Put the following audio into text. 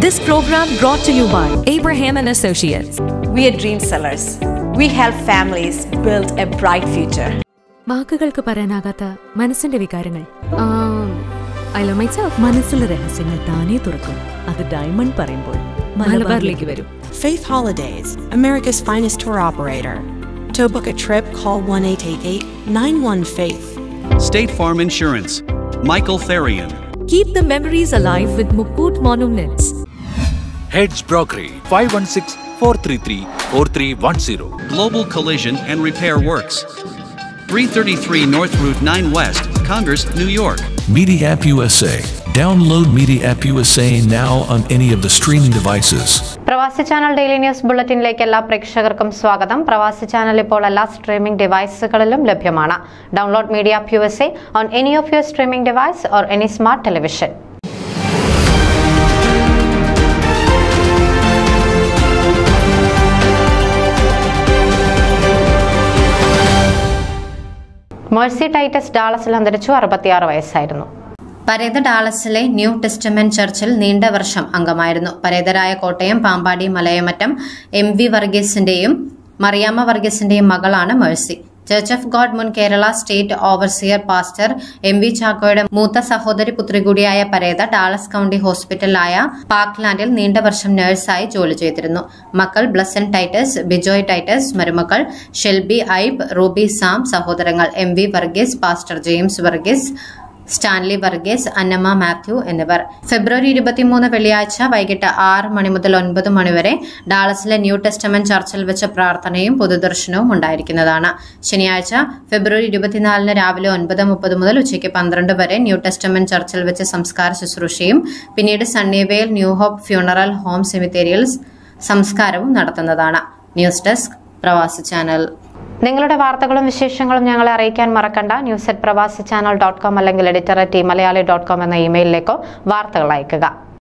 This program brought to you by Abraham and Associates. We are dream sellers. We help families build a bright future. വാക്കുകൾക്ക് പറയാനാകാത്ത മനസ്സിന്റെ വികാരങ്ങൾ I love my self മനസ്സിലെ രഹസ്യങ്ങൾ താനേ തുറക്കും അത് ഡയമണ്ട് പറയുമ്പോൾ മലബാറിലേക്ക് വരും Faith Holidays, America's finest tour operator. To book a trip, call 1 888 91 Faith. State Farm Insurance. Michael Therian. Keep the memories alive with Mukut Monuments. Heads Brokery 516 433 4310. Global Collision and Repair Works. 333 North Route 9 West, Congress, New York. Media App USA. Download Media App USA now on any of the streaming devices. Pravasi channel daily news ബുള്ളറ്റിനിലേക്ക് എല്ലാ പ്രേക്ഷകർക്കും സ്വാഗതം പ്രവാസി channel ഇപ്പോൾ എല്ലാ streaming ഡിവൈസുകളിലും ലഭ്യമാണ് download media app U S A on any of your streaming device or any smart television Mercy Titus ഡാളസിൽ അന്തരിച്ചു അറുപത്തിയാറ് വയസ്സായിരുന്നു. പരേത ഡാളസിലെ ന്യൂ ടെസ്റ്റമെന്റ് ചർച്ചിൽ നീണ്ട വർഷം അംഗമായിരുന്നു. പരേതരായ കോട്ടയം പാമ്പാടി മലയമറ്റം എം വി വർഗീസിന്റെയും മറിയാമ്മ വർഗീസിന്റെയും മകളാണ് മേഴ്സി. ചർച്ച് ഓഫ് ഗോഡ് മുൻ Kerala state overseer pastor M V ചാക്കോയുടെ മൂത്ത സഹോദരി പുത്രി കൂടിയായ പരേത ഡാളസ് കൌണ്ടി ഹോസ്പിറ്റലായ പാക്ലാൻഡിൽ നീണ്ട വർഷം നഴ്സായി ജോലി ചെയ്തിരുന്നു. മക്കൾ ബ്ലസൻ ടൈറ്റസ് ബിജോയ് ടൈറ്റസ് മരുമക്കൾ ഷെൽബി ഐബ് റൂബി സാം സഹോദരങ്ങൾ M V Varghese pastor James Varghese Stanley Varghese Annamma Mathew എന്നിവർ. ഫെബ്രുവരി ഇരുപത്തിമൂന്ന് വെള്ളിയാഴ്ച വൈകിട്ട് ആറ് മണി മുതൽ ഒൻപത് മണിവരെ ഡാളസിലെ ന്യൂ ടെസ്റ്റമെന്റ് ചർച്ചിൽ വെച്ച പ്രാർത്ഥനയും പൊതുദർശനവും ഉണ്ടായിരിക്കുന്നതാണ്. ശനിയാഴ്ച ഫെബ്രുവരി ഇരുപത്തിനാലിന് രാവിലെ ഒൻപത് മുപ്പത് മുതൽ ഉച്ചയ്ക്ക് പന്ത്രണ്ട് വരെ ന്യൂ ടെസ്റ്റമെന്റ് ചർച്ചിൽ വെച്ച് സംസ്കാര ശുശ്രൂഷയും പിന്നീട് Sunnyvale new hope funeral home സെമിത്തേരിയൽ സംസ്കാരവും നടത്തുന്നതാണ്. News desk Pravasi channel. നിങ്ങളുടെ വാർത്തകളും വിശേഷങ്ങളും ഞങ്ങളെ അറിയിക്കാൻ മറക്കണ്ട. News at Pravasi channel dot com അല്ലെങ്കിൽ editor at Malayali dot com എന്ന ഇമെയിലിലേക്കോ വാർത്തകൾ അയക്കുക